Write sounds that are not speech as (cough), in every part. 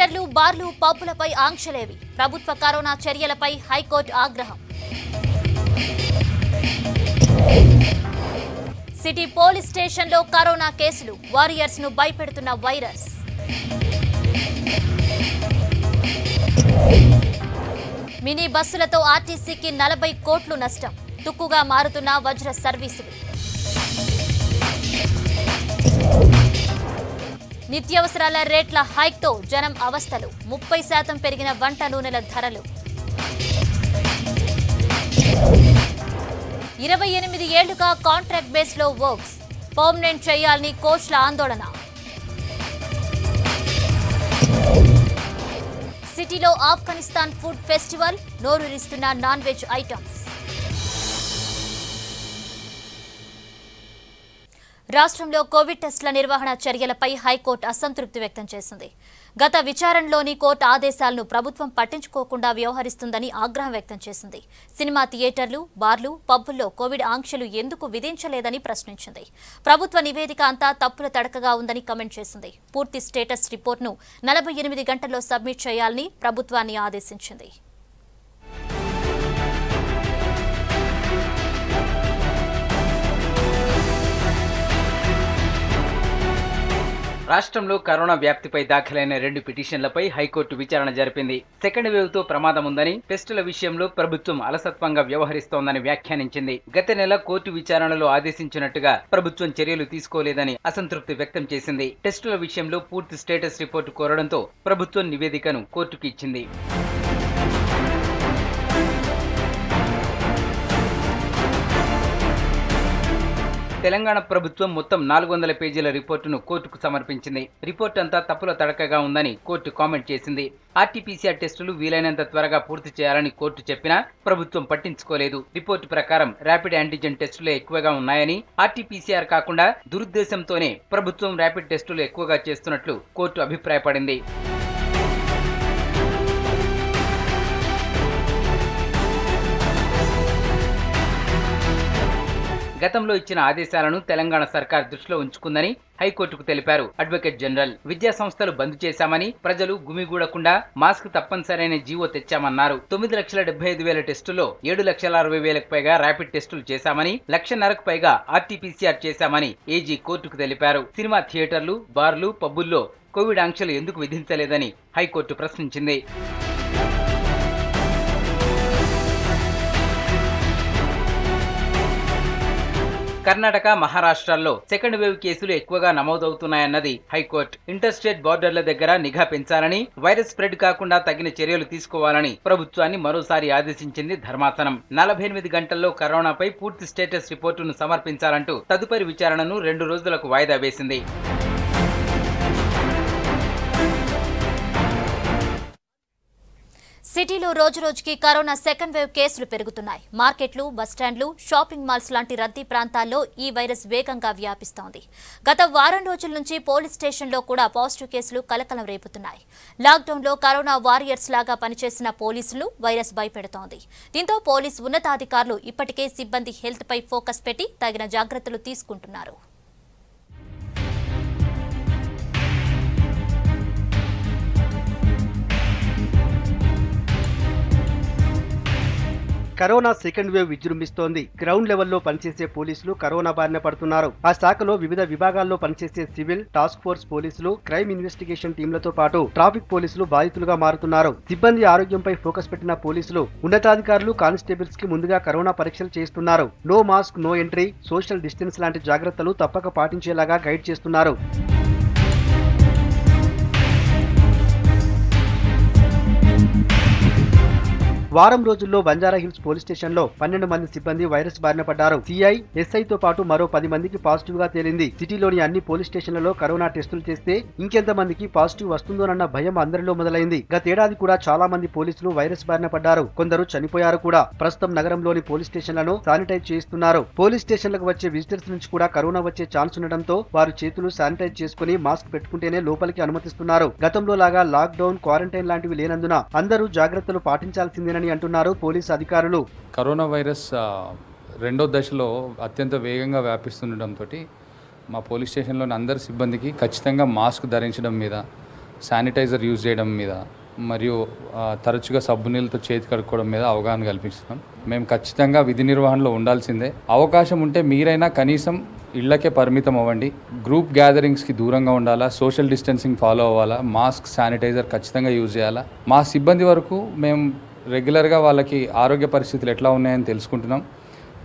థియేటర్లు బార్లు పబ్బులపై ఆంక్షలేవి. ప్రభుత్వ కరోనా చర్యలపై హైకోర్టు ఆగ్రహం. సిటీ పోలీస్ స్టేషన్లో కరోనా కేసులు. వారియర్స్ను భయపెడుతున్న వైరస్. మినీ బస్సులతో ఆర్టీసీకి నలభై కోట్లు నష్టం. తుక్కుగా మారుతున్న వజ్ర సర్వీసులు. నిత్యావసరాల రేట్ల హైక్తో జనం అవస్థలు. ముప్పై శాతం పెరిగిన వంట నూనెల ధరలు. ఇరవై ఎనిమిది ఏళ్ళుగా కాంట్రాక్ట్ బేస్లో వర్క్స్. పర్మనెంట్ చేయాలని కోచ్ల ఆందోళన. సిటీలో ఆఫ్ఘనిస్తాన్ ఫుడ్ ఫెస్టివల్ నోరూరిస్తున్న నాన్ వెజ్ ఐటమ్స్. రాష్ట్రంలో కోవిడ్ టెస్టుల నిర్వహణ చర్యలపై హైకోర్టు అసంతృప్తి వ్యక్తం చేసింది. గత విచారణలోని కోర్టు ఆదేశాలను ప్రభుత్వం పట్టించుకోకుండా వ్యవహరిస్తుందని ఆగ్రహం వ్యక్తం చేసింది. సినిమా థియేటర్లు బార్లు పబ్బుల్లో కోవిడ్ ఆంక్షలు ఎందుకు విధించలేదని ప్రశ్నించింది. ప్రభుత్వ నివేదిక అంతా తప్పుల తడకగా ఉందని కమెంట్ చేసింది. పూర్తి స్టేటస్ రిపోర్ట్ను నలభై ఎనిమిది గంటల్లో సబ్మిట్ చేయాలని ప్రభుత్వాన్ని ఆదేశించింది. రాష్ట్రంలో కరోనా వ్యాప్తిపై దాఖలైన రెండు పిటిషన్లపై హైకోర్టు విచారణ జరిపింది. సెకండ్ వేవ్తో ప్రమాదం ఉందని టెస్టుల విషయంలో ప్రభుత్వం అలసత్వంగా వ్యవహరిస్తోందని వ్యాఖ్యానించింది. గత నెల కోర్టు విచారణలో ఆదేశించినట్టుగా ప్రభుత్వం చర్యలు తీసుకోలేదని అసంతృప్తి వ్యక్తం చేసింది. టెస్టుల విషయంలో పూర్తి స్టేటస్ రిపోర్టు కోరడంతో ప్రభుత్వం నివేదికను కోర్టుకు ఇచ్చింది. తెలంగాణ ప్రభుత్వం మొత్తం నాలుగు వందల పేజీల రిపోర్టును కోర్టుకు సమర్పించింది. రిపోర్ట్ అంతా తప్పుల తడకగా ఉందని కోర్టు కామెంట్ చేసింది. ఆర్టీపీసీఆర్ టెస్టులు వీలైనంత త్వరగా పూర్తి చేయాలని కోర్టు చెప్పినా ప్రభుత్వం పట్టించుకోలేదు. రిపోర్టు ప్రకారం ర్యాపిడ్ యాంటీజెన్ టెస్టులే ఎక్కువగా ఉన్నాయని ఆర్టీపీసీఆర్ కాకుండా దురుద్దేశంతోనే ప్రభుత్వం ర్యాపిడ్ టెస్టులు ఎక్కువగా చేస్తున్నట్లు కోర్టు అభిప్రాయపడింది. గతంలో ఇచ్చిన ఆదేశాలను తెలంగాణ సర్కార్ దృష్టిలో ఉంచుకుందని హైకోర్టుకు తెలిపారు. అడ్వకేట్ జనరల్ విద్యా సంస్థలు బంద్ చేశామని ప్రజలు గుమిగూడకుండా మాస్క్ తప్పనిసరైన జీవో తెచ్చామన్నారు. తొమ్మిది లక్షల డెబ్బై ఐదు వేల టెస్టుల్లో ఏడు లక్షల అరవై వేలకు పైగా ర్యాపిడ్ టెస్టులు చేశామని లక్షన్నరకు పైగా ఆర్టీపీసీఆర్ చేశామని ఏజీ కోర్టుకు తెలిపారు. సినిమా థియేటర్లు బార్లు పబ్బుల్లో కోవిడ్ ఆంక్షలు ఎందుకు విధించలేదని హైకోర్టు ప్రశ్నించింది. కర్ణాటక మహారాష్ట్రాల్లో సెకండ్ వేవ్ కేసులు ఎక్కువగా నమోదవుతున్నాయన్నది హైకోర్టు. ఇంటర్ స్టేట్ బార్డర్ల దగ్గర నిఘా పెంచాలని వైరస్ స్ప్రెడ్ కాకుండా తగిన చర్యలు తీసుకోవాలని ప్రభుత్వాన్ని మరోసారి ఆదేశించింది ధర్మాసనం. నలభై ఎనిమిది గంటల్లో కరోనాపై పూర్తి స్టేటస్ రిపోర్టును సమర్పించాలంటూ తదుపరి విచారణను రెండు రోజులకు వాయిదా వేసింది. సిటీలో రోజురోజుకి కరోనా సెకండ్ వేవ్ కేసులు పెరుగుతున్నాయి. మార్కెట్లు బస్టాండ్లు షాపింగ్ మాల్స్ లాంటి రద్దీ ప్రాంతాల్లో ఈ వైరస్ వేగంగా వ్యాపిస్తోంది. గత వారం రోజుల నుంచి పోలీస్ స్టేషన్లో కూడా పాజిటివ్ కేసులు కలకలం రేపుతున్నాయి. లాక్డౌన్లో కరోనా వారియర్స్ లాగా పనిచేసిన పోలీసులు వైరస్ భయపెడుతోంది. దీంతో పోలీస్ ఉన్నతాధికారులు ఇప్పటికే సిబ్బంది హెల్త్పై ఫోకస్ పెట్టి తగిన జాగ్రత్తలు తీసుకుంటున్నారు. కరోనా సెకండ్ వేవ్ విజృంభిస్తోంది. గ్రౌండ్ లెవెల్లో పనిచేసే పోలీసులు కరోనా బారిన పడుతున్నారు. ఆ శాఖలో వివిధ విభాగాల్లో పనిచేసే సివిల్ టాస్క్ ఫోర్స్ పోలీసులు క్రైమ్ ఇన్వెస్టిగేషన్ టీంలతో పాటు ట్రాఫిక్ పోలీసులు బాధితులుగా మారుతున్నారు. సిబ్బంది ఆరోగ్యంపై ఫోకస్ పెట్టిన పోలీసులు ఉన్నతాధికారులు కానిస్టేబుల్స్కి ముందుగా కరోనా పరీక్షలు చేస్తున్నారు no mask no entry social distance లాంటి జాగ్రత్తలు తప్పక పాటించేలాగా గైడ్ చేస్తున్నారు. వారం రోజుల్లో బంజారా హిల్స్ పోలీస్ స్టేషన్లో పన్నెండు మంది సిబ్బంది వైరస్ బారిన పడ్డారు. సిఐ ఎస్ఐ తో పాటు మరో పది మందికి పాజిటివ్గా తేలింది. సిటీలోని అన్ని పోలీస్ స్టేషన్లలో కరోనా టెస్టులు చేస్తే ఇంకెంత మందికి పాజిటివ్ వస్తుందోనన్న భయం అందరిలో మొదలైంది. గతేడాది కూడా చాలా మంది పోలీసులు వైరస్ బారిన పడ్డారు. కొందరు చనిపోయారు కూడా. ప్రస్తుతం నగరంలోని పోలీస్ స్టేషన్లను శానిటైజ్ చేస్తున్నారు. పోలీస్ స్టేషన్లకు వచ్చే విజిటర్స్ నుంచి కూడా కరోనా వచ్చే ఛాన్స్ ఉండడంతో వారు చేతులు శానిటైజ్ చేసుకుని మాస్క్ పెట్టుకుంటేనే లోపలికి అనుమతిస్తున్నారు. గతంలో లాగా లాక్ డౌన్ క్వారంటైన్ లాంటివి లేనందున అందరూ జాగ్రత్తలు పాటించాల్సిందేనని అంటున్నారు పోలీస్ అధికారులు. కరోనా వైరస్ రెండో దశలో అత్యంత వేగంగా వ్యాపిస్తుండటంతో మా పోలీస్ స్టేషన్లోని అందరి సిబ్బందికి ఖచ్చితంగా మాస్క్ ధరించడం మీద శానిటైజర్ యూజ్ చేయడం మీద మరియు తరచుగా సబ్బు నీళ్ళతో చేతి కడుక్కోవడం మీద అవగాహన కల్పిస్తున్నాం. మేము ఖచ్చితంగా విధి నిర్వహణలో ఉండాల్సిందే. అవకాశం ఉంటే మీరైనా కనీసం ఇళ్ళకే పరిమితం అవ్వండి. గ్రూప్ గ్యాదరింగ్స్కి దూరంగా ఉండాలా? సోషల్ డిస్టెన్సింగ్ ఫాలో అవ్వాలా? మాస్క్ శానిటైజర్ ఖచ్చితంగా యూజ్ చేయాలా? మా సిబ్బంది వరకు మేము రెగ్యులర్గా వాళ్ళకి ఆరోగ్య పరిస్థితులు ఎట్లా ఉన్నాయని తెలుసుకుంటున్నాం.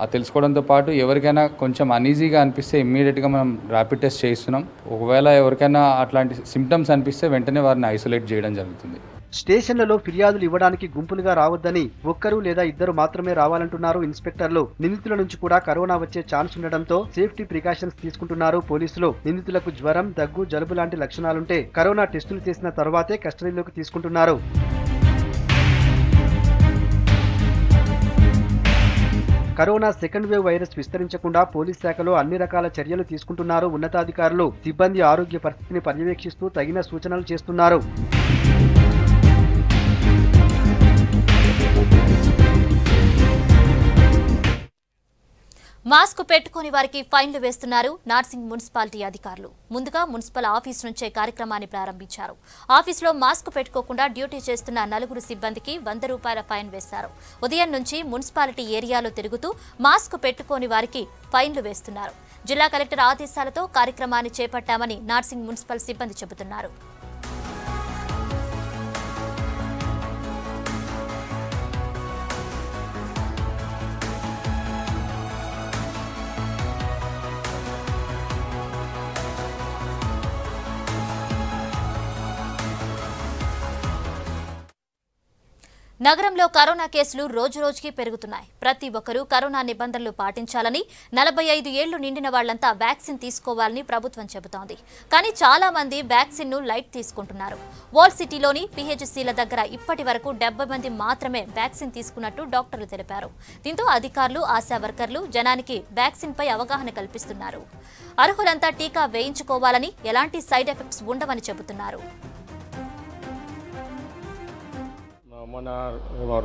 ఆ తెలుసుకోవడంతో పాటు ఎవరికైనా కొంచెం అనీజీగా అనిపిస్తే ఇమ్మీడియట్గా మనం ర్యాపిడ్ టెస్ట్ చేయిస్తున్నాం. ఒకవేళ ఎవరికైనా అట్లాంటి సిమ్టమ్స్ అనిపిస్తే వెంటనే వారిని ఐసోలేట్ చేయడం జరుగుతుంది. స్టేషన్లలో ఫిర్యాదులు ఇవ్వడానికి గుంపులుగా రావద్దని ఒక్కరు లేదా ఇద్దరు మాత్రమే రావాలంటున్నారు ఇన్స్పెక్టర్లు. నిందితుల నుంచి కూడా కరోనా వచ్చే ఛాన్స్ ఉండడంతో సేఫ్టీ ప్రికాషన్స్ తీసుకుంటున్నారు పోలీసులు. నిందితులకు జ్వరం దగ్గు జలుబు లాంటి లక్షణాలుంటే కరోనా టెస్టులు చేసిన తర్వాతే కస్టడీలోకి తీసుకుంటున్నారు. కరోనా సెకండ్ వేవ్ వైరస్ విస్తరించకుండా పోలీస్ శాఖలో అన్ని రకాల చర్యలు తీసుకుంటున్నారు ఉన్నతాధికారులు. సిబ్బంది ఆరోగ్య పరిస్థితిని పర్యవేక్షిస్తూ తగిన సూచనలు చేస్తున్నారు. మాస్క్ పెట్టుకుని వారికి ఫైన్లు వేస్తున్నారు నార్సింగ్ మున్సిపాలిటీ అధికారులు. ముందుగా మున్సిపల్ ఆఫీస్ నుంచే కార్యక్రమాన్ని ప్రారంభించారు. ఆఫీసులో మాస్క్ పెట్టుకోకుండా డ్యూటీ చేస్తున్న నలుగురు సిబ్బందికి వంద రూపాయల ఫైన్ వేశారు. ఉదయం నుంచి మున్సిపాలిటీ ఏరియాలో తిరుగుతూ మాస్క్ పెట్టుకోని వారికి ఫైన్లు వేస్తున్నారు. జిల్లా కలెక్టర్ ఆదేశాలతో కార్యక్రమాన్ని చేపట్టామని నార్సింగ్ మున్సిపల్ సిబ్బంది చెబుతున్నారు. నగరంలో కరోనా కేసులు రోజురోజుకి పెరుగుతున్నాయి. ప్రతి ఒక్కరూ కరోనా నిబంధనలు పాటించాలని నలభై ఐదు ఏళ్ళు నిండిన వాళ్ళంతా వ్యాక్సిన్ తీసుకోవాలని ప్రభుత్వం చెబుతోంది. కానీ చాలా మంది వ్యాక్సిన్ను లైట్ తీసుకుంటున్నారు. వాల్ సిటీలోని పిహెచ్సిల దగ్గర ఇప్పటి వరకు మంది మాత్రమే వ్యాక్సిన్ తీసుకున్నట్టు డాక్టర్లు తెలిపారు. దీంతో అధికారులు ఆశా వర్కర్లు జనానికి వ్యాక్సిన్ పై అవగాహన కల్పిస్తున్నారు. అర్హులంతా టీకా వేయించుకోవాలని ఎలాంటి సైడ్ ఎఫెక్ట్స్ ఉండవని చెబుతున్నారు. మొన్న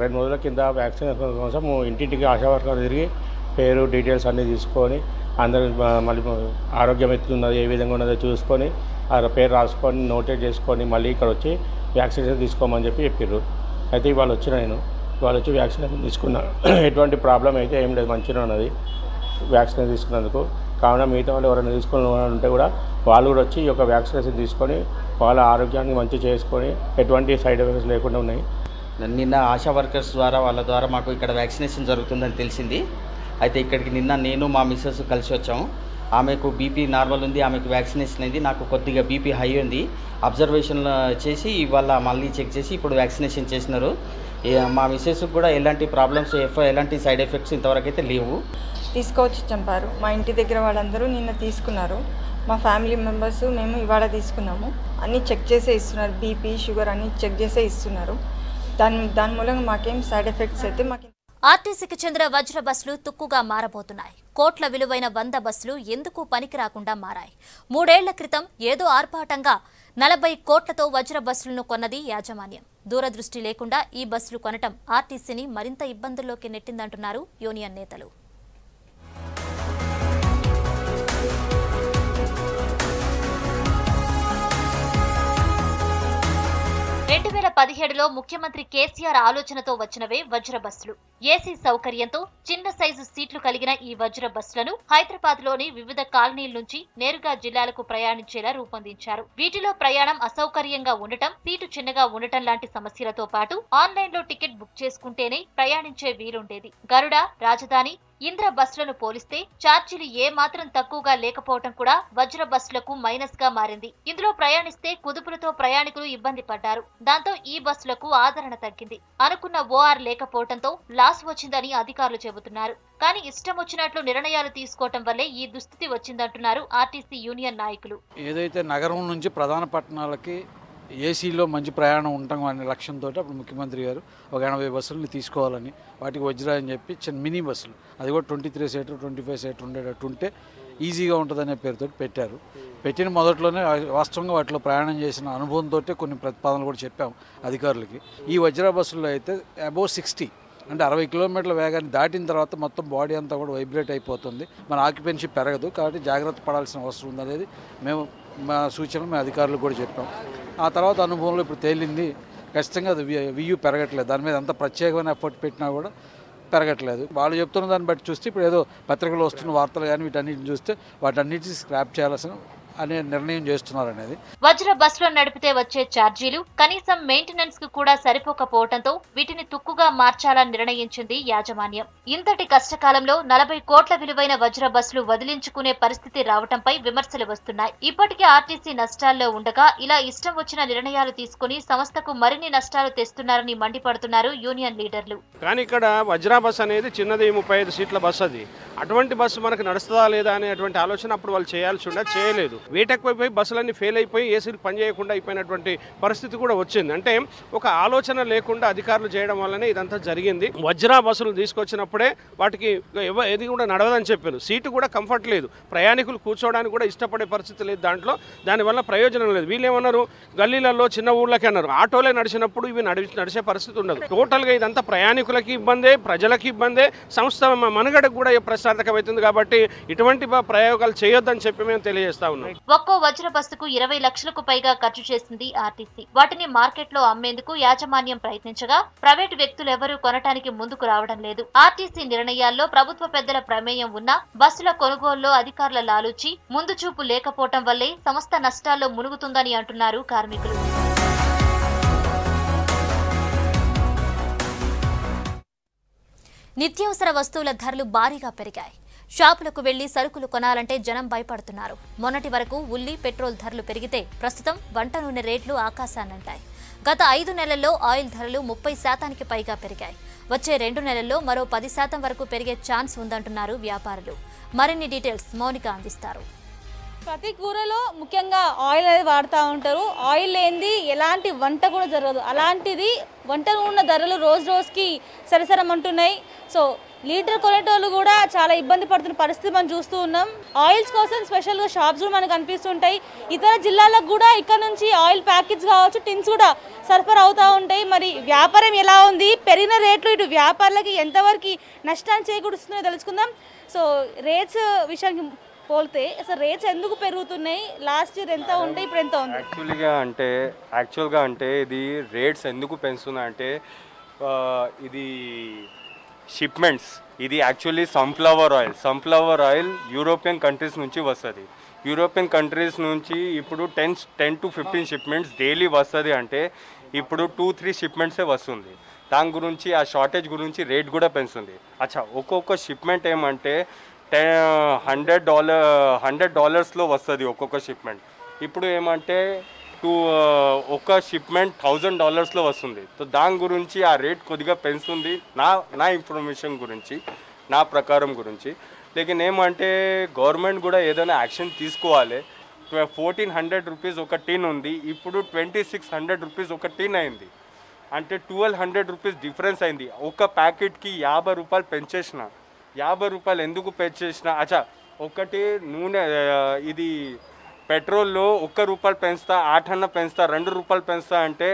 రెండు రోజుల కింద వ్యాక్సినేషన్ కోసం ఇంటింటికి ఆశా తిరిగి పేరు డీటెయిల్స్ అన్నీ తీసుకొని అందరూ మళ్ళీ ఆరోగ్యం ఎత్తున్నది ఏ విధంగా ఉన్నదో చూసుకొని ఆ పేరు రాసుకొని నోటేట్ చేసుకొని మళ్ళీ ఇక్కడ వచ్చి వ్యాక్సినేషన్ తీసుకోమని చెప్పి చెప్పారు అయితే ఇవాళ వచ్చిన నేను. ఇవాళ వచ్చి వ్యాక్సినేషన్ తీసుకున్నా. (clears throat) ఎటువంటి ప్రాబ్లం అయితే ఏం లేదు మంచిగా ఉన్నది. వ్యాక్సినేషన్ తీసుకున్నందుకు. కావున మిగతా వాళ్ళు ఎవరైనా తీసుకుని ఉంటే కూడా వాళ్ళు కూడా వచ్చి ఈ యొక్క వ్యాక్సినేషన్ తీసుకొని వాళ్ళ ఆరోగ్యాన్ని మంచి చేసుకొని ఎటువంటి సైడ్ ఎఫెక్ట్స్ లేకుండా ఉన్నాయి. నిన్న ఆశా వర్కర్స్ ద్వారా వాళ్ళ ద్వారా మాకు ఇక్కడ వ్యాక్సినేషన్ జరుగుతుందని తెలిసింది. అయితే ఇక్కడికి నిన్న నేను మా మిస్సెస్ కలిసి వచ్చాము. ఆమెకు బీపీ నార్మల్ ఉంది ఆమెకు వ్యాక్సినేషన్ అయింది. నాకు కొద్దిగా బీపీ హై ఉంది. అబ్జర్వేషన్ చేసి ఇవాళ మళ్ళీ చెక్ చేసి ఇప్పుడు వ్యాక్సినేషన్ చేసినారు. మా మిస్సెస్ కూడా ఎలాంటి ప్రాబ్లమ్స్ ఎలాంటి సైడ్ ఎఫెక్ట్స్ ఇంతవరకు అయితే లేవు. తీసుకొచ్చి చంపారు. మా ఇంటి దగ్గర వాళ్ళందరూ నిన్న తీసుకున్నారు. మా ఫ్యామిలీ మెంబర్స్ మేము ఇవాళ తీసుకున్నాము. అన్నీ చెక్ చేసే ఇస్తున్నారు. బీపీ షుగర్ అన్నీ చెక్ చేసే ఇస్తున్నారు. దాని దాని మూలంగా మాకేం సైడ్ ఎఫెక్ట్స్ అయితే మాకు ఆర్టీసీకి చెందిన వజ్ర బస్సులు తుక్కుగా మారబోతున్నాయి. కోట్ల విలువైన వంద బస్సులు ఎందుకు పనికి రాకుండా మారాయి? మూడేళ్ళ క్రితం ఏదో ఆర్భాటంగా నలభై కోట్లతో వజ్ర బస్సులను కొన్నది యాజమాన్యం. దూరదృష్టి లేకుండా ఈ బస్సులు కొనటం ఆర్టీసీని మరింత ఇబ్బందుల్లోకి నెట్టిందంటున్నారు యూనియన్ నేతలు. రెండు వేల పదిహేడులో ముఖ్యమంత్రి కేసీఆర్ ఆలోచనతో వచ్చినవే వజ్ర బస్సులు. ఏసీ సౌకర్యంతో చిన్న సైజు సీట్లు కలిగిన ఈ వజ్ర బస్సులను హైదరాబాద్లోని వివిధ కాలనీల నుంచి నేరుగా జిల్లాలకు ప్రయాణించేలా రూపొందించారు. వీటిలో ప్రయాణం అసౌకర్యంగా ఉండటం సీటు చిన్నగా ఉండటం లాంటి సమస్యలతో పాటు ఆన్లైన్లో టికెట్ బుక్ చేసుకుంటేనే ప్రయాణించే వీలుండేది. గరుడ రాజధాని ఇంద్ర బస్సులను పోలిస్తే ఛార్జీలు ఏ మాత్రం తక్కువగా లేకపోవటం కూడా వజ్ర బస్సులకు మైనస్గా మారింది. ఇందులో ప్రయాణిస్తే కుదుపులతో ప్రయాణికులు ఇబ్బంది పడ్డారు. దాంతో ఈ బస్సులకు ఆదరణ తగ్గింది. అనుకున్న ఓఆర్ లేకపోవడంతో లాస్ వచ్చిందని అధికారులు చెబుతున్నారు. కానీ ఇష్టం వచ్చినట్లు నిర్ణయాలు తీసుకోవటం వల్లే ఈ దుస్థితి వచ్చిందంటున్నారు ఆర్టీసీ యూనియన్ నాయకులు. ఏదైతే నగరం నుంచి ప్రధాన పట్టణాలకి ఏసీలో మంచి ప్రయాణం ఉంటాం అనే లక్ష్యంతో అప్పుడు ముఖ్యమంత్రి గారు ఒక ఎనభై బస్సులని తీసుకోవాలని వాటికి వజ్రా అని చెప్పి చిన్న మినీ బస్సులు. అది కూడా twenty three seater twenty five seater ఉండేటట్టు ఉంటే ఈజీగా ఉంటుందనే పేరుతో పెట్టారు. పెట్టిన మొదట్లోనే వాస్తవంగా వాటిలో ప్రయాణం చేసిన అనుభవంతో కొన్ని ప్రతిపాదనలు కూడా చెప్పాము అధికారులకి. ఈ వజ్రా బస్సుల్లో అయితే అబౌవ్ సిక్స్టీ అంటే అరవై కిలోమీటర్ల వేగాన్ని దాటిన తర్వాత మొత్తం బాడీ అంతా కూడా వైబ్రేట్ అయిపోతుంది. మన ఆక్యుపెన్సీ పెరగదు కాబట్టి జాగ్రత్త పడాల్సిన అవసరం ఉంది అనేది మేము మా సూచనలు మేము అధికారులకు కూడా చెప్పాం. ఆ తర్వాత అనుభవంలో ఇప్పుడు తేలింది. ఖచ్చితంగా అది వి- వియ్యు పెరగట్లేదు. దాని మీద ఎంత ప్రత్యేకమైన ఎఫర్ట్ పెట్టినా కూడా పెరగట్లేదు. వాళ్ళు చెప్తున్న దాన్ని బట్టి చూస్తే ఇప్పుడు ఏదో పత్రికలు వస్తున్న వార్తలు కానీ వీటన్నిటిని చూస్తే వాటన్నిటిని స్క్రాప్ చేయాల్సిన అనే నిర్ణయం చేస్తున్నారు అనేది వజ్ర బస్సులో నడిపితే వచ్చే ఛార్జీలు కనీసం మెయింటెనెన్స్కు కూడా సరిపోకపోవడంతో వీటిని తుక్కుగా మార్చాలని నిర్ణయించింది యాజమాన్యం. ఇంతటి కష్టకాలంలో నలభై కోట్ల విలువైన వజ్ర బస్సులు వదిలించుకునే పరిస్థితి రావటంపై విమర్శలు వస్తున్నాయి. ఇప్పటికే ఆర్టీసీ నష్టాల్లో ఉండగా ఇలా ఇష్టం వచ్చిన నిర్ణయాలు తీసుకుని సంస్థకు మరిన్ని నష్టాలు తెస్తున్నారని మండిపడుతున్నారు యూనియన్ లీడర్లు. కానీ ఇక్కడ వజ్రా బస్ అనేది చిన్నది ముప్పై ఐదు సీట్ల బస్ అది. అటువంటి బస్సు మనకు నడుస్తుందా లేదా అనేటువంటి ఆలోచన అప్పుడు వాళ్ళు చేయాల్సి ఉండే చేయలేదు. వెయిట్ బస్సులన్నీ ఫెయిల్ అయిపోయి ఏసీలు పనిచేయకుండా అయిపోయినటువంటి పరిస్థితి కూడా వచ్చింది. అంటే ఒక ఆలోచన లేకుండా అధికారులు చేయడం వల్లనే ఇదంతా జరిగింది. వజ్రా బస్సులు తీసుకొచ్చినప్పుడే వాటికి ఏది కూడా నడవదని చెప్పారు. సీటు కూడా కంఫర్ట్ లేదు. ప్రయాణికులు కూర్చోవడానికి కూడా ఇష్టపడే పరిస్థితి లేదు దాంట్లో. దానివల్ల ప్రయోజనం లేదు. వీళ్ళేమన్నారు? గల్లీలలో చిన్న ఊళ్ళకి అన్నారు. ఆటోలే నడిచినప్పుడు ఇవి నడిచి నడిచే పరిస్థితి ఉండదు. టోటల్గా ఇదంతా ప్రయాణికులకి ఇబ్బందే ప్రజలకి ఇబ్బందే. సంస్థ మనుగడకు కూడా ప్రశాంతకమవుతుంది కాబట్టి ఇటువంటి ప్రయోగాలు చేయొద్దని చెప్పి మేము తెలియజేస్తా ఉన్నాం. ఒక్కో వజ్ర బస్సుకు ఇరవై లక్షలకు పైగా ఖర్చు చేసింది ఆర్టీసీ. వాటిని మార్కెట్లో అమ్మేందుకు యాజమాన్యం ప్రయత్నించగా ప్రైవేటు వ్యక్తులు ఎవరూ కొనటానికి ముందుకు రావడం లేదు. ఆర్టీసీ నిర్ణయాల్లో ప్రభుత్వ పెద్దల ప్రమేయం ఉన్నా బస్సుల కొనుగోలులో అధికారుల లాలూచి ముందు చూపు లేకపోవటం వల్లే సంస్థ నష్టాల్లో మునుగుతుందని అంటున్నారు కార్మికులు. నిత్యావసర వస్తువుల ధరలు భారీగా పెరిగాయి. షాపులకు వెళ్ళి సరుకులు కొనాలంటే జనం భయపడుతున్నారు. మొన్నటి వరకు ఉల్లి పెట్రోల్ ధరలు పెరిగితే ప్రస్తుతం వంట నూనె రేట్లు ఆకాశాన్నంటాయి. గత ఐదు నెలల్లో ఆయిల్ ధరలు ముప్పై శాతానికి పైగా పెరిగాయి. వచ్చే రెండు నెలల్లో మరో పది శాతం వరకు పెరిగే ఛాన్స్ ఉందంటున్నారు వ్యాపారులు. మరిన్ని డీటెయిల్స్ మౌనిక అందిస్తారు. ప్రతి కూరలో ముఖ్యంగా ఆయిల్ అనేది వాడుతూ ఉంటారు. ఆయిల్ లేనిది ఎలాంటి వంట కూడా జరగదు. అలాంటిది వంట నూనె ధరలు రోజు రోజుకి సరసరమంటున్నాయి. సో లీటర్ కొనేటోళ్ళు కూడా చాలా ఇబ్బంది పడుతున్న పరిస్థితి మనం చూస్తూ ఉన్నాం. ఆయిల్స్ కోసం స్పెషల్గా షాప్స్ కూడా మనకు కనిపిస్తుంటాయి ఇతర జిల్లాలకు కూడా ఇక్కడ నుంచి ఆయిల్ ప్యాకెట్స్ కావచ్చు టిన్స్ కూడా సరఫరా అవుతూ ఉంటాయి. మరి వ్యాపారం ఎలా ఉంది? పెరిగిన రేట్లు ఇటు వ్యాపారులకి ఎంతవరకు నష్టాన్ని చేకూరుస్తుందో తెలుసుకుందాం. సో రేట్స్ విషయానికి పోలితే అసలు రేట్స్ ఎందుకు పెరుగుతున్నాయి? లాస్ట్ ఇయర్ ఎంత ఉంటే ఇప్పుడు ఎంత ఉంది? యాక్చువల్గా అంటే యాక్చువల్గా అంటే ఇది రేట్స్ ఎందుకు పెంచుతున్నా అంటే ఇది షిప్మెంట్స్ ఇది actually sunflower oil sunflower oil European countries నుంచి వస్తుంది. యూరోపియన్ కంట్రీస్ నుంచి ఇప్పుడు ten ten to fifteen shipments daily వస్తుంది అంటే ఇప్పుడు టూ త్రీ షిప్మెంట్సే వస్తుంది. దాని గురించి ఆ షార్టేజ్ గురించి రేట్ కూడా పెంచుతుంది. అచ్చా ఒక్కొక్క షిప్మెంట్ ఏమంటే టెన్ హండ్రెడ్ డాలర్ హండ్రెడ్ డాలర్స్లో వస్తుంది ఒక్కొక్క షిప్మెంట్ ఇప్పుడు ఏమంటే టూ ఒక షిప్మెంట్ థౌజండ్ డాలర్స్లో వస్తుంది. సో దాని గురించి ఆ రేట్ కొద్దిగా పెంచుతుంది నా నా ఇన్ఫర్మేషన్ గురించి నా ప్రకారం గురించి. లేకిన్ ఏమంటే గవర్నమెంట్ కూడా ఏదైనా యాక్షన్ తీసుకోవాలి. ఫోర్టీన్ హండ్రెడ్ రూపీస్ ఒక టీన్ ఉంది ఇప్పుడు ట్వంటీ సిక్స్ హండ్రెడ్ రూపీస్ ఒక టీన్ అయింది. అంటే ట్వెల్వ్ హండ్రెడ్ రూపీస్ డిఫరెన్స్ అయింది. ఒక ప్యాకెట్కి యాభై రూపాయలు పెంచేసిన. యాభై రూపాయలు ఎందుకు పెంచేసిన అచ్చా ఒకటి నూనె ఇది పెట్రోల్లో ఒక్క రూపాయలు పెంచుతా ఆటన్న పెంచుతా రెండు రూపాయలు పెంచుతా అంటే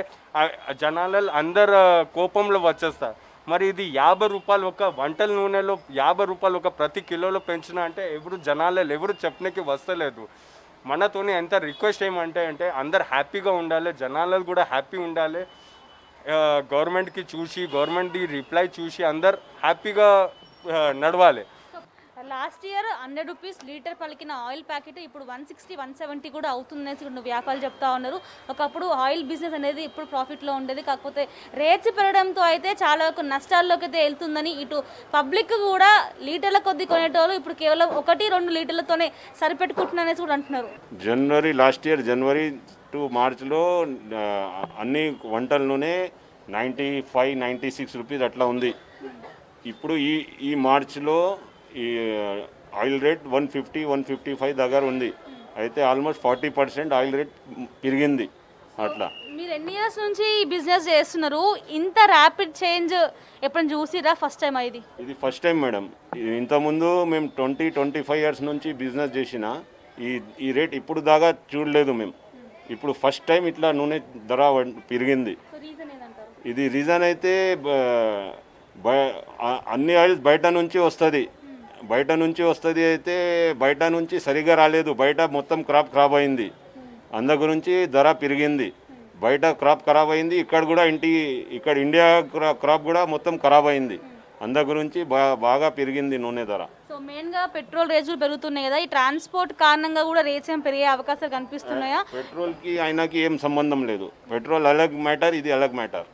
జనాలలో అందరు కోపంలో వచ్చేస్తా మరి ఇది యాభై రూపాయలు ఒక వంటల నూనెలో యాభై రూపాయలు ఒక ప్రతి కిలోలో పెంచిన అంటే ఎవరు జనాలు ఎవరు చెప్పనికి వస్తలేదు. మనతోని ఎంత రిక్వెస్ట్ ఏమంటే అంటే అందరు హ్యాపీగా ఉండాలి జనాలలో కూడా హ్యాపీ ఉండాలి. గవర్నమెంట్కి చూసి గవర్నమెంట్ది రిప్లై చూసి అందరు హ్యాపీగా నడవాలి. Last year hundred rupees litre పలికిన ఆయిల్ ప్యాకెట్ ఇప్పుడు వన్ సిక్స్టీ వన్ సెవెంటీ కూడా అవుతుందనేసి ఇప్పుడు వ్యాపారులు చెప్తా ఉన్నారు. ఒకప్పుడు ఆయిల్ బిజినెస్ అనేది ఇప్పుడు ప్రాఫిట్లో ఉండేది. కాకపోతే రేట్స్ పెరగడంతో అయితే చాలా వరకు నష్టాల్లోకి అయితే వెళ్తుందని ఇటు పబ్లిక్ కూడా లీటర్ల కొద్ది కొనేటోళ్ళు ఇప్పుడు కేవలం ఒకటి రెండు లీటర్లతోనే సరిపెట్టుకుంటున్నారనేసి కూడా అంటున్నారు. January last year January to మార్చ్లో అన్ని వంటల నూనె ninety five ninety six rupees అట్లా ఉంది. ఇప్పుడు ఈ ఈ మార్చ్లో ఈ oil rate one fifty one fifty five దగ్గర ఉంది. అయితే almost forty percent oil rate పెరిగింది అట్లా. మీరు ఎన్ని ఇయర్స్ నుంచి ఈ బిజినెస్ చేస్తున్నారు? ఇంత ర్యాపిడ్ చేంజ్ ఎప్పుడైనా చూసిరా ఫస్ట్ టైం ఇది? ఇది ఫస్ట్ టైం మేడం. ఇంతకుముందు మేము ట్వంటీ ట్వంటీ ఫైవ్ ఇయర్స్ నుంచి బిజినెస్ చేసిన ఈ ఈ రేట్ ఇప్పుడు దాకా చూడలేదు మేము. ఇప్పుడు ఫస్ట్ టైం ఇట్లా నూనె ధర పెరిగింది. ఇది రీజన్ అయితే అన్ని ఆయిల్స్ బయట నుంచి వస్తుంది. బయట నుంచి వస్తుంది అయితే బయట నుంచి సరిగా రాలేదు. బయట మొత్తం క్రాప్ ఖరాబ్ అయింది. అందు గురించి ధర పెరిగింది. బయట క్రాప్ ఖరాబ్ అయింది. ఇక్కడ కూడా ఇంటి ఇక్కడ ఇండియా క్రా- క్రాప్ కూడా మొత్తం ఖరాబ్ అయింది. అందు గురించి బాగా పెరిగింది నూనె ధర. సో మెయిన్గా పెట్రోల్ రేట్లు పెరుగుతున్నాయి కదా. ఈ ట్రాన్స్పోర్ట్ కారణంగా కూడా రేట్స్ ఏం పెరిగే అవకాశాలు కనిపిస్తున్నాయా? పెట్రోల్కి ఆయనకి ఏం సంబంధం లేదు. పెట్రోల్ అలగ్ మ్యాటర్ ఇది అలగ్ మ్యాటర్.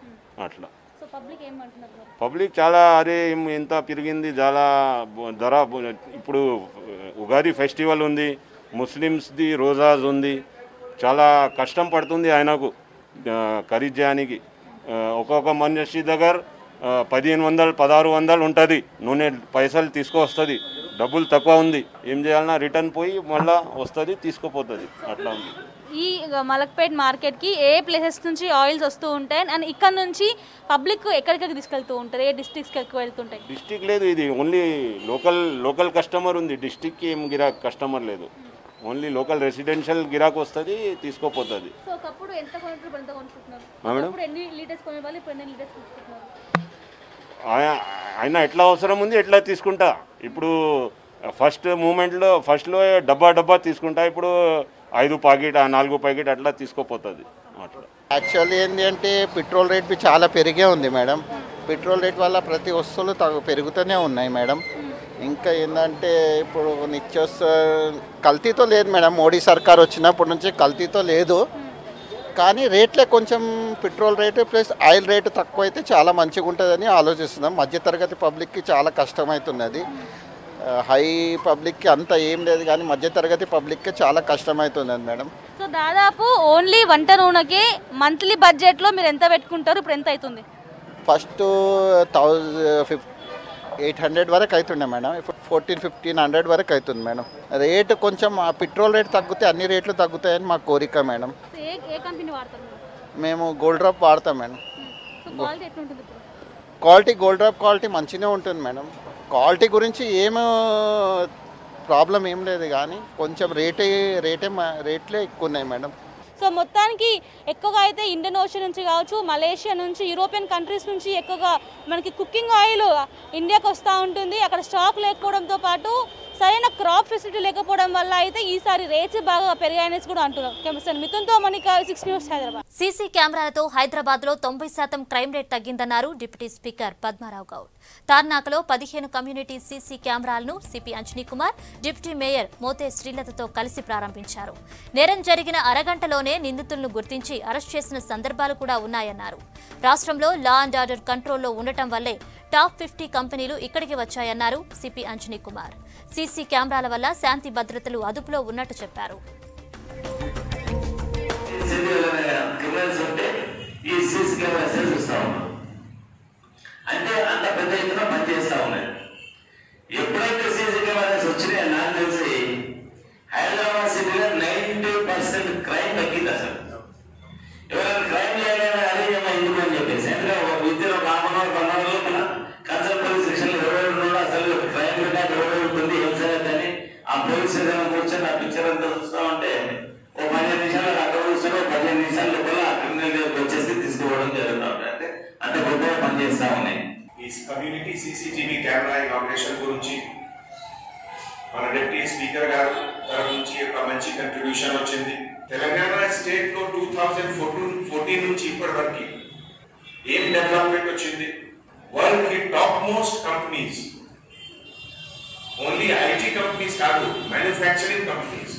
అట్లా. సో పబ్లిక్ ఏమంటున్నారు పబ్లిక్ చాలా అరే ఇంత ఎంత పెరిగింది చాలా ధర ఇప్పుడు ఉగాది ఫెస్టివల్ ఉంది ముస్లిమ్స్ది రోజాస్ ఉంది చాలా కష్టం పడుతుంది ఆయనకు ఆ, ఖరీదు చేయడానికి ఒక్కొక్క మనిషి దగ్గర పదిహేను వందలు పదహారు వందలు ఉంటుంది నూనె పైసలు తీసుకొస్తుంది డబ్బులు తక్కువ ఉంది ఏం చేయాలన్నా రిటర్న్ పోయి మళ్ళీ వస్తుంది తీసుకుపోతుంది అట్లా ఉంది. ఈ మలక్పేట్ మార్కెట్కి ఏ ప్లేసెస్ నుంచి ఆయిల్స్ వస్తూ ఉంటాయి అండ్ ఇక్కడ నుంచి పబ్లిక్ ఎక్కడికి తీసుకెళ్తూ ఉంటారు? ఏ డిస్ట్రిక్ట్స్కి ఎక్కువ వెళ్తుంటాయి? డిస్టిక్ లేదు ఇది ఓన్లీ లోకల్ లోకల్ కస్టమర్ ఉంది. డిస్టిక్కి ఏం గిరాక్ కస్టమర్ లేదు. ఓన్లీ లోకల్ రెసిడెన్షియల్ గిరాక్ వస్తుంది తీసుకోపోతుంది. సో ఒకప్పుడు ఎంత కొనుక్కుంటారు ఎంత కొనుక్కుంటున్నారు? ఆ మేడం? ఒకప్పుడు ఎన్ని లీటర్స్ కొనే వాళ్ళు ఇప్పుడు ఎన్ని లీటర్స్ తీసుకుంటున్నారు? ఆయ- ఆయన ఎట్లా అవసరం ఉంది ఎట్లా తీసుకుంటా? ఇప్పుడు ఫస్ట్ మూమెంట్లో ఫస్ట్లో డబ్బా డబ్బా తీసుకుంటా ఇప్పుడు ఐదు ప్యాకెట్ ఆ నాలుగు ప్యాకెట్ అట్లా తీసుకోపోతుంది అట్లా. యాక్చువల్లీ ఏంటి అంటే పెట్రోల్ రేట్ చాలా పెరిగే ఉంది మేడం. పెట్రోల్ రేట్ వల్ల ప్రతి వస్తువులు తగు పెరుగుతూనే ఉన్నాయి మేడం. ఇంకా ఏంటంటే ఇప్పుడు నిత్యవసర కల్తీతో లేదు మేడం. మోడీ సర్కార్ వచ్చినప్పటి నుంచి కల్తీతో లేదు. కానీ రేట్లే కొంచెం petrol rate plus oil rate తక్కువ అయితే చాలా మంచిగా ఉంటుందని ఆలోచిస్తున్నాం. మధ్యతరగతి పబ్లిక్కి చాలా కష్టమవుతున్నది హై పబ్లిక్కి అంత ఏం లేదు కానీ మధ్యతరగతి పబ్లిక్కి చాలా కష్టమవుతున్నది మేడం. సో దాదాపు ఓన్లీ వంట నూనెకి మంత్లీ బడ్జెట్లో మీరు ఎంత పెట్టుకుంటారు? ఇప్పుడు ఎంత అవుతుంది first thousand five eight hundred వరకు అవుతుండే మేడం. ఇప్పుడు ఫోర్టీన్ ఫిఫ్టీన్ హండ్రెడ్ వరకు అవుతుంది మేడం. రేటు కొంచెం ఆ పెట్రోల్ రేట్ తగ్గితే అన్ని రేట్లు తగ్గుతాయని మా కోరిక మేడం? మేము గోల్డ్ డ్రాప్ వాడతాం madam. Quality Gold Drop quality మంచిగానే ఉంటుంది మేడం. క్వాలిటీ గురించి ఏమో ప్రాబ్లం ఏం లేదు కానీ కొంచెం రేటే రేటే రేట్లే ఎక్కువ ఉన్నాయి మేడం. సో మొత్తానికి ఎక్కువగా అయితే ఇండియన్ ఓషన్ నుంచి కావచ్చు మలేషియా నుంచి యూరోపియన్ కంట్రీస్ నుంచి ఎక్కువగా మనకి కుకింగ్ ఆయిల్ ఇండియాకి వస్తూ ఉంటుంది. అక్కడ స్టాక్ లేకపోవడంతో పాటు సరైన క్రాప్ ఫెసిలిటీ లేకపోవడం వల్ల అయితే ఈసారి రేట్స్ బాగా పెరిగాయనేసి కూడా అంటున్నారు. కెమిస్టర్ మిథున్తో మనకి సిక్స్ న్యూస్ హైదరాబాద్. సీసీ కెమెరాలతో హైదరాబాద్లో తొంభై శాతం క్రైమ్ రేట్ తగ్గిందన్నారు డిప్యూటీ స్పీకర్ పద్మారావు గౌడ్. తార్నాకలో పదిహేను కమ్యూనిటీ సీసీ కెమెరాలను CP Anjani Kumar deputy mayor Mothe శ్రీలతతో కలిసి ప్రారంభించారు. నేరం జరిగిన అరగంటలోనే నిందితులను గుర్తించి అరెస్ట్ చేసిన సందర్భాలు కూడా ఉన్నాయన్నారు. రాష్ట్రంలో లా అండ్ ఆర్డర్ కంట్రోల్లో ఉండటం వల్లే టాప్ ఫిఫ్టీ కంపెనీలు ఇక్కడికి వచ్చాయన్నారు సిపి అంజనీ కుమార్. సీసీ కెమెరాల వల్ల శాంతి భద్రతలు అదుపులో ఉన్నట్టు చెప్పారు. అంటే అంత పెద్ద ఎత్తున పనిచేస్తా ఉన్నాయి ఎప్పుడైతే సీసీ కెమెరాస్ నాకు తెలిసి హైదరాబాద్ సిటీలో నైన్టీ పర్సెంట్ క్రైమ్ తగ్గింది అసలు. ఎవరైనా క్రైమ్ చేయాలని అదే ఏమో ఎందుకు అని చెప్పేసి ఎందుకంటే ఒక విద్యలో కామన్ కొన్నాళ్ళు కన్సల్ట్ పోలీస్ స్టేషన్లో ఎవరెవరు ఉన్నారో అసలు క్రైమ్ విన్నా ఎవరెవరు ఉంటుంది ఏం సరే ఆ పోలీస్ స్టేషన్ చూస్తా ఉంటే ఓ పదిహేను నిమిషాలు అక్కడ కూర్చొని పదిహేను నిమిషాల లోపల క్రిమినల్ వచ్చేసి జరుగుతూ అంటే అంత గొప్పగా పనిచేస్తా ఉన్నాయి. ఈ కమ్యూనిటీ సీసీటీవీ కెమెరా ఇనాగ్రేషన్ గురించి మన డిప్యూటీ స్పీకర్ గారు తరఫు నుంచి ఒక మంచి కంట్రిబ్యూషన్ వచ్చింది. తెలంగాణ స్టేట్లో టూ థౌజండ్ ఫోర్టీన్ ఫోర్టీన్ నుంచి ఇప్పటి వరకు ఏం డెవలప్మెంట్ వచ్చింది? వరల్డ్కి top most companies only IT companies కాదు manufacturing companies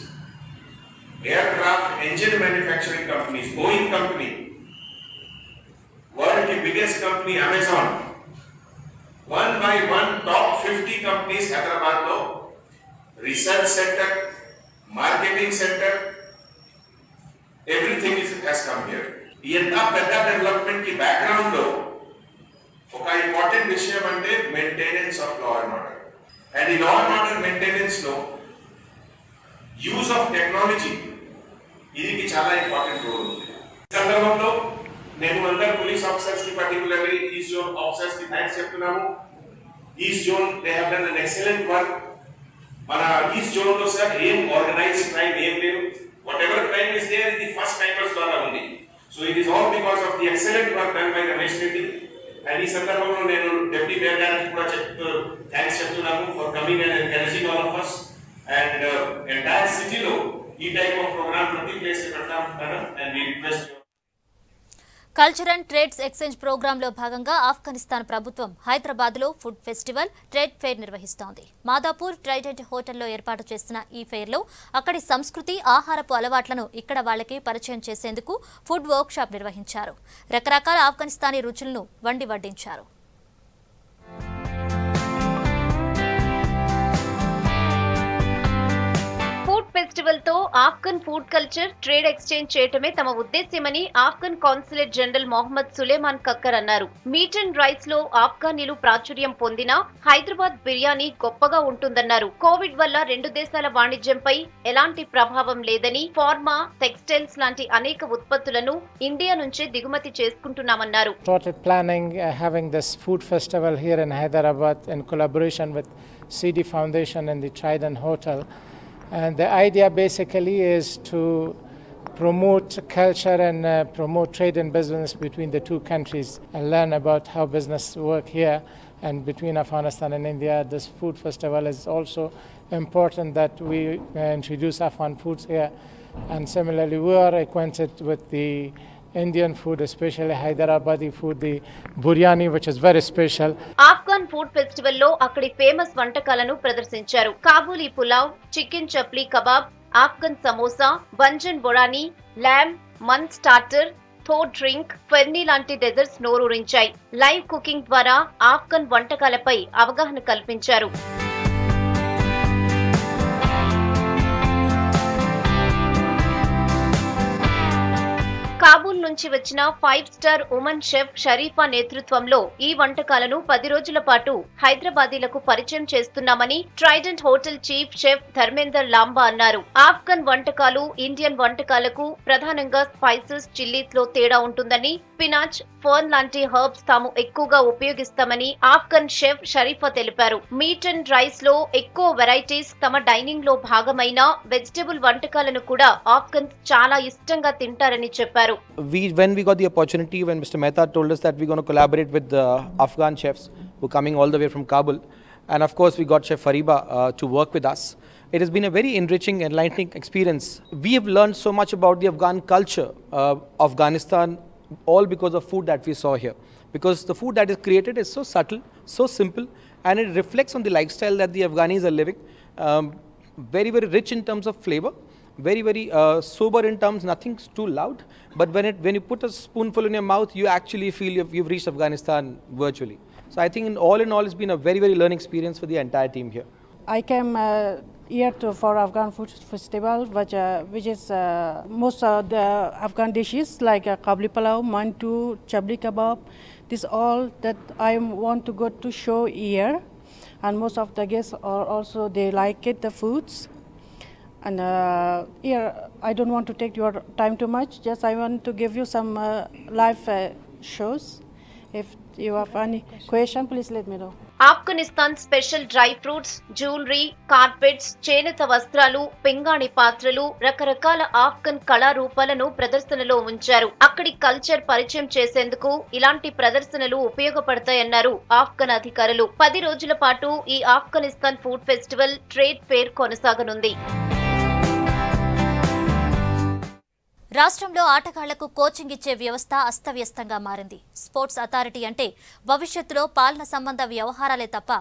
aircraft engine manufacturing companies Boeing company వరల్డ్కి biggest company Amazon one by one top fifty companies హైదరాబాద్లో research centre marketing centre everything is has come here ఎంత పెద్ద డెవలప్మెంట్కి బ్యాక్గ్రౌండ్లో ఒక important విషయం అంటే maintenance of law and order and ఈ law and order మెయింటెనెన్స్లో యూజ్ ఆఫ్ టెక్నాలజీ ఇది చాలా ఇంపార్టెంట్ రోల్ ఉంది. ఈ సందర్భంలో నేను అందరు పోలీస్ ఆఫీసర్స్కి పర్టికులర్లీ ఈస్ట్ జోన్ ఆఫీసర్స్కి థ్యాంక్స్ చెప్తున్నాము. East zone they have done an excellent work మన ఈస్ట్ జోన్లో సార్ ఏం ఆర్గనైజ్డ్ క్రైమ్ ఏం లేదు. Whatever crime is there ఇది ఫస్ట్ టైమర్స్ ద్వారా ఉంది. So it is all because of the excellent work done by Ramesh Reddy and ఈ సందర్భంలో నేను డెప్యూటీ మేయర్ గారికి కూడా చెప్తూ థ్యాంక్స్ చెప్తున్నాము for coming and encouraging all of us and entire సిటీలో ఈ టైప్ ఆఫ్ ప్రోగ్రామ్ ప్రతి ప్లేస్ పెడతాం madam request culture and trades exchange ప్రోగ్రాంలో భాగంగా ఆఫ్ఘనిస్తాన్ ప్రభుత్వం హైదరాబాద్లో ఫుడ్ ఫెస్టివల్ ట్రేడ్ ఫెయిర్ నిర్వహిస్తోంది. మాదాపూర్ ట్రైడెంట్ హోటల్లో ఏర్పాటు చేసిన ఈ ఫెయిర్లో అక్కడి సంస్కృతి ఆహారపు అలవాట్లను ఇక్కడ వాళ్ళకి పరిచయం చేసేందుకు ఫుడ్ వర్క్షాప్ నిర్వహించారు. రకరకాల ఆఫ్ఘనిస్తానీ రుచులను వండి వడ్డించారు. ఫెస్టివల్తో Afghan food culture trade exchange చేయటమే తమ ఉద్దేశ్యమని ఆఫ్ఘన్ కాన్సులేట్ జనరల్ మొహమ్మద్ సులేమాన్ కక్కర్ అన్నారు. మీట్ అండ్ రైస్లో ఆఫ్ఘనీలు ప్రాచుర్యం పొందిన హైదరాబాద్ బిర్యానీ గొప్పగా ఉంటుందన్నారు. కోవిడ్ వల్ల రెండు దేశాల వాణిజ్యంపై ఎలాంటి ప్రభావం లేదని ఫార్మా టెక్స్టైల్స్ లాంటి అనేక ఉత్పత్తులను ఇండియా నుంచే దిగుమతి చేసుకుంటున్నామన్నారు. Planning planning uh, having this food festival here in Hyderabad in collaboration with CD Foundation and the Trident Hotel. And the idea basically is to promote culture and uh, promote trade and business between the two countries and learn about how business work here and between Afghanistan and India. This food festival is also important that we uh, introduce Afghan foods here. And similarly, we are acquainted with the Indian food, especially Hyderabadi food, the biryani, which is very special. Afghan food ఫెస్టివల్లో అక్కడి famous వంటకాలను ప్రదర్శించారు. Kabuli pulao chicken chapli kebab Afghan samosa banjan borani lamb మన్ starter though drink ఫెర్నీ లాంటి desserts నోరూరించాయి. Live cooking ద్వారా ఆఫ్ఘన్ వంటకాలపై అవగాహన కల్పించారు. కాబూల్ నుంచి వచ్చిన five star women chef Sharifa నేతృత్వంలో ఈ వంటకాలను పది రోజుల పాటు హైదరాబాదీలకు పరిచయం చేస్తున్నామని Trident hotel chief chef Dharmender Lamba అన్నారు. ఆఫ్ఘన్ వంటకాలు ఇండియన్ వంటకాలకు ప్రధానంగా స్పైసెస్ చిల్లీస్లో తేడా ఉంటుందని స్పినాచ్ ఫర్న్ లాంటి హర్బ్స్ తాము ఎక్కువగా ఉపయోగిస్తామని ఆఫ్ఘన్ షెఫ్ షరీఫా తెలిపారు. మీట్ అండ్ రైస్లో ఎక్కువ వెరైటీస్ తమ డైనింగ్లో భాగమైన వెజిటబుల్ వంటకాలను కూడా ఆఫ్ఘన్స్ చాలా ఇష్టంగా తింటారని చెప్పారు. We when we got the opportunity when Mr. Mehta told us that we're going to collaborate with the Afghan chefs who are coming all the way from Kabul, and of course we got Chef Fariba uh, to work with us. It has been a very enriching, enlightening experience. We have learned so much about the Afghan culture, uh, Afghanistan, all because of food that we saw here. Because the food that is created is so subtle, so simple, and it reflects on the lifestyle that the Afghanis are living. Um, very, very rich in terms of flavor very very uh, sober in terms nothing's too loud but when it when you put a spoonful in your mouth you actually feel you've, you've reached afghanistan virtually so i think in all in all it's been a very very learning experience for the entire team here I came uh, here to, for Afghan food festival, which, uh, which is uh, most of the Afghan dishes like uh, kabli palau, mantu, chabli kebab. This all that I want to go to show here, and most of the guests are also they like it the foods. And uh, here I don't want to take your time too much. Just I want to give you some uh, live uh, shows. If you have any question, please let me know. Afghanistan special dry fruits jewellery carpets చేనేత వస్త్రాలు పింగాణి పాత్రలు రకరకాల ఆఫ్ఘన్ కళారూపాలను ప్రదర్శనలో ఉంచారు అక్కడి culture పరిచయం చేసేందుకు ఇలాంటి ప్రదర్శనలు ఉపయోగపడతాయన్నారు ఆఫ్ఘన్ అధికారులు పది రోజుల పాటు ఈ Afghanistan food festival trade fair కొనసాగనుంది రాష్ట్రంలో ఆటగాళ్ళకు కోచింగ్ ఇచ్చే వ్యవస్థ అస్తవ్యస్తంగా మారింది. స్పోర్ట్స్ అథారిటీ అంటే భవిష్యత్తులో పాలన సంబంధ వ్యవహారాలే తప్ప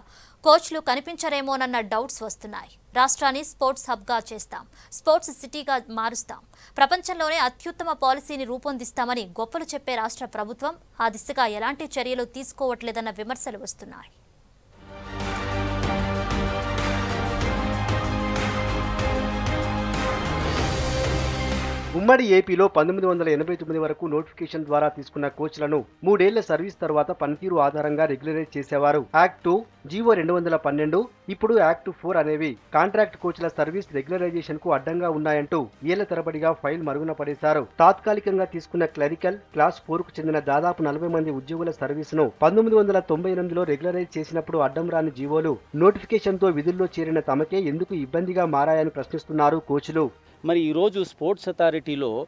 కోచ్లు కనిపించరేమోనన్న డౌట్స్ వస్తున్నాయి. రాష్ట్రాన్ని స్పోర్ట్స్ హబ్గా చేస్తాం స్పోర్ట్స్ సిటీగా మారుస్తాం. ప్రపంచంలోనే అత్యుత్తమ పాలసీని రూపొందిస్తామని గొప్పలు చెప్పే రాష్ట్ర ప్రభుత్వం ఆ దిశగా ఎలాంటి చర్యలు తీసుకోవట్లేదన్న విమర్శలు వస్తున్నాయి. ఉమ్మడి ఏపీలో పంతొమ్మిది వందల ఎనభై తొమ్మిది వరకు నోటిఫికేషన్ ద్వారా తీసుకున్న కోచ్లను మూడేళ్ళ సర్వీస్ తర్వాత పనితీరు ఆధారంగా రెగ్యులరైజ్ చేసేవారు. యాక్ట్ టూ జీవో రెండు వందల పన్నెండు ఇప్పుడు యాక్ట్ ఫోర్ అనేవి కాంట్రాక్ట్ కోచ్ల సర్వీస్ రెగ్యులరైజేషన్కు అడ్డంగా ఉన్నాయంటూ ఏళ్ళ తరబడిగా ఫైల్ మరుగున పడేశారు. తాత్కాలికంగా తీసుకున్న క్లరికల్ క్లాస్ ఫోర్కు చెందిన దాదాపు నలభై మంది ఉద్యోగుల సర్వీసును పంతొమ్మిది వందల తొంభై ఎనిమిదిలో రెగ్యులరైజ్ చేసినప్పుడు అడ్డం రాని జీవోలు నోటిఫికేషన్తో విధుల్లో చేరిన తమకే ఎందుకు ఇబ్బందిగా మారాయని ప్రశ్నిస్తున్నారు కోచ్లు. మరి ఈరోజు స్పోర్ట్స్ అథారిటీలో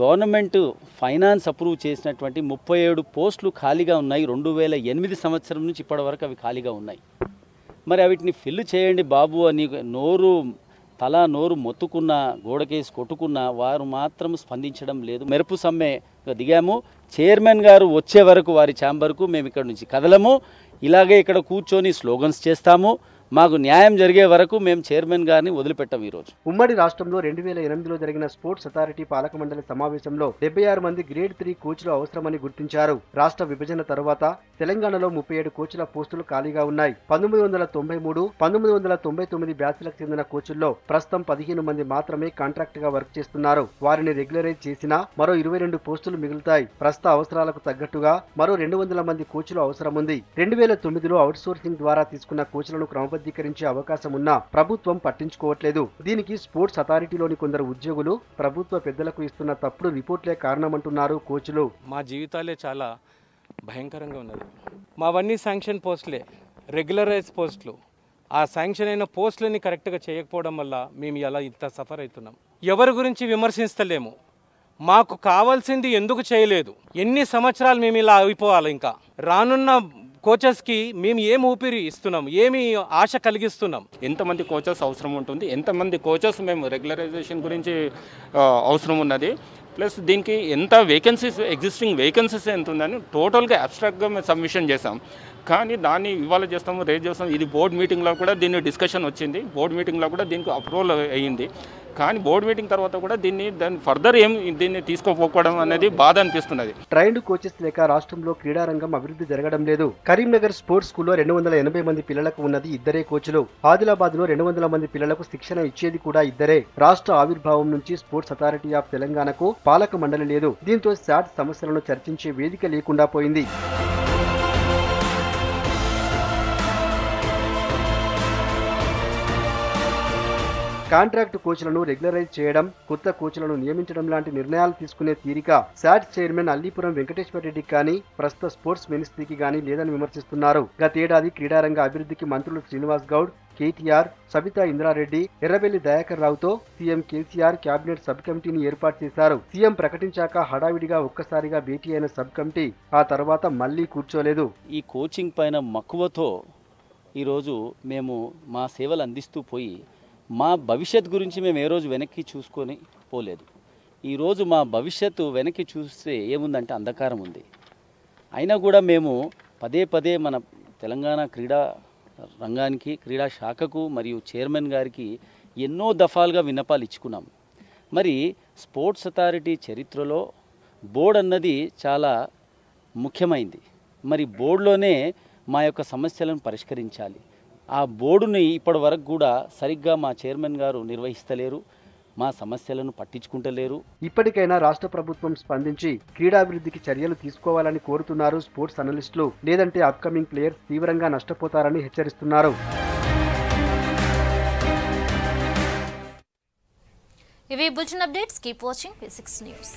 గవర్నమెంట్ ఫైనాన్స్ అప్రూవ్ చేసినటువంటి ముప్పై ఏడు పోస్టులు ఖాళీగా ఉన్నాయి. రెండు వేల ఎనిమిది సంవత్సరం నుంచి ఇప్పటి వరకు అవి ఖాళీగా ఉన్నాయి. మరి వీటిని ఫిల్ చేయండి బాబు అని నోరు తలా నోరు మొత్తుకున్నా గోడకేసి కొట్టుకున్నా వారు మాత్రం స్పందించడం లేదు. మెరుపు సమ్మె దిగాము. చైర్మన్ గారు వచ్చే వరకు వారి ఛాంబర్కు మేము ఇక్కడ నుంచి కదలము. ఇలాగే ఇక్కడ కూర్చొని స్లోగన్స్ చేస్తాము. మాకు న్యాయం జరిగే వరకు మేము చైర్మన్ గారిని వదిలిపెట్టాం ఈరోజు. ఉమ్మడి రాష్ట్రంలో రెండు వేల ఎనిమిదిలో జరిగిన స్పోర్ట్స్ అథారిటీ పాలక మండలి సమావేశంలో డెబ్బై ఆరు మంది గ్రేడ్ త్రీ కోచ్లు అవసరమని గుర్తించారు. రాష్ట్ర విభజన తరువాత తెలంగాణలో ముప్పై ఏడు కోచ్ల పోస్టులు ఖాళీగా ఉన్నాయి. పంతొమ్మిది వందల తొంభై మూడు పంతొమ్మిది వందల తొంభై తొమ్మిది బ్యాచ్లకు చెందిన కోచ్ల్లో ప్రస్తుతం పదిహేను మంది మాత్రమే కాంట్రాక్ట్గా వర్క్ చేస్తున్నారు. వారిని రెగ్యులరైజ్ చేసినా మరో ఇరవై రెండు పోస్టులు మిగులుతాయి. ప్రస్తుత అవసరాలకు తగ్గట్టుగా మరో రెండు వందల మంది కోచ్లు అవసరం ఉంది రెండు వేల తొమ్మిదిలో అవుట్ సోర్సింగ్ ద్వారా తీసుకున్న కోచ్లను క్రమబద్ధీకరించే అవకాశం ఉన్నా ప్రభుత్వం పట్టించుకోవట్లేదు. దీనికి స్పోర్ట్స్ అథారిటీలోని కొందరు ఉద్యోగులు ప్రభుత్వ పెద్దలకు ఇస్తున్న తప్పుడు రిపోర్ట్లే కారణమంటున్నారు కోచ్లు. మా జీవితాలే చాలా భయంకరంగా ఉన్నది. మావన్నీ శాంక్షన్ పోస్టులే రెగ్యులరైజ్ పోస్టులు. ఆ శాంక్షన్ అయిన పోస్టులని కరెక్ట్గా చేయకపోవడం వల్ల మేము ఇలా ఇంత సఫర్ అవుతున్నాం. ఎవరి గురించి విమర్శించలేము. మాకు కావాల్సింది ఎందుకు చేయలేదు? ఎన్ని సంవత్సరాలు మేము ఇలా అయిపోవాలి ఇంకా? రానున్న కోచెస్కి మేము ఏం ఊపిరి ఇస్తున్నాం? ఏమి ఆశ కలిగిస్తున్నాం? ఎంతమంది కోచెస్ అవసరం ఉంటుంది? ఎంతమంది కోచెస్ మేము రెగ్యులరైజేషన్ గురించి అవసరం ఉన్నది? ప్లస్ దీనికి ఎంత వేకెన్సీస్ ఎగ్జిస్టింగ్ వేకెన్సీస్ ఎంత ఉందని టోటల్గా అబ్స్ట్రాక్ట్గా మేము సబ్మిషన్ చేసాం కానీ దాన్ని ఇవాళ చేస్తాము రేజ్ చేస్తాం ఇది బోర్డు మీటింగ్లో కూడా దీన్ని డిస్కషన్ వచ్చింది. బోర్డ్ మీటింగ్లో కూడా దీనికి అప్రూవల్ అయ్యింది కానీ బోర్డ్ మీటింగ్ తర్వాత కూడా దీన్ని దాన్ని ఫర్దర్ ఏం దీన్ని తీసుకోపోకపోవడం అనేది బాధ అనిపిస్తున్నది. ట్రైన్డ్ కోచెస్ లేక రాష్ట్రంలో క్రీడారంగం అభివృద్ధి జరగడం లేదు. కరీంనగర్ స్పోర్ట్స్ స్కూల్లో రెండు వందల ఎనభై మంది పిల్లలకు ఉన్నది ఇద్దరే కోచ్లు. ఆదిలాబాద్లో రెండు వందల మంది పిల్లలకు శిక్షణ ఇచ్చేది కూడా ఇద్దరే. రాష్ట్ర ఆవిర్భావం నుంచి స్పోర్ట్స్ అథారిటీ ఆఫ్ తెలంగాణకు పాలక మండలి లేదు. దీంతో శాట్ సమస్యలను చర్చించే వేదిక లేకుండా పోయింది. కాంట్రాక్ట్ కోచ్లను రెగ్యులరైజ్ చేయడం కొత్త కోచ్లను నియమించడం లాంటి నిర్ణయాలు తీసుకునే తీరిక శాట్ చైర్మన్ అల్లీపురం వెంకటేశ్వర రెడ్డికి కానీ ప్రస్తుత స్పోర్ట్స్ మినిస్ట్రీకి కానీ లేదని విమర్శిస్తున్నారు. గతేడాది క్రీడారంగ అభివృద్ధికి మంత్రులు శ్రీనివాస్ గౌడ్ కేటీఆర్ సబితా ఇంద్రారెడ్డి ఎర్రబెల్లి దయాకర్ రావుతో సీఎం కేసీఆర్ కేబినెట్ సబ్ కమిటీని ఏర్పాటు చేశారు. సీఎం ప్రకటించాక హడావిడిగా ఒక్కసారిగా భేటీ అయిన సబ్ కమిటీ ఆ తర్వాత మళ్ళీ కూర్చోలేదు. ఈ కోచింగ్ పైన మక్కువతో ఈరోజు మేము మా సేవలు అందిస్తూ పోయి మా భవిష్యత్ గురించి మేము ఏ రోజు వెనక్కి చూసుకొని పోలేదు. ఈరోజు మా భవిష్యత్తు వెనక్కి చూస్తే ఏముందంటే అంధకారం ఉంది. అయినా కూడా మేము పదే పదే మన తెలంగాణ క్రీడా రంగానికి క్రీడా శాఖకు మరియు చైర్మన్ గారికి ఎన్నో దఫాలుగా విన్నపాలు ఇచ్చుకున్నాం. మరి స్పోర్ట్స్ అథారిటీ చరిత్రలో బోర్డు అన్నది చాలా ముఖ్యమైంది. మరి బోర్డులోనే మా యొక్క సమస్యలను పరిష్కరించాలి. ఆ బోర్డుని ఇప్పటి వరకు కూడా సరిగ్గా మా చైర్మన్ గారు నిర్వహిస్తలేరు మా సమస్యలను పట్టించుకుంటలేరు. ఇప్పటికైనా రాష్ట్ర ప్రభుత్వం స్పందించి క్రీడాభివృద్ధికి చర్యలు తీసుకోవాలని కోరుతున్నారు స్పోర్ట్స్ అనలిస్టులు. లేదంటే అప్కమింగ్ ప్లేయర్స్ తీవ్రంగా నష్టపోతారని హెచ్చరిస్తున్నారు. ఇవి bulletin updates. Keep watching six news.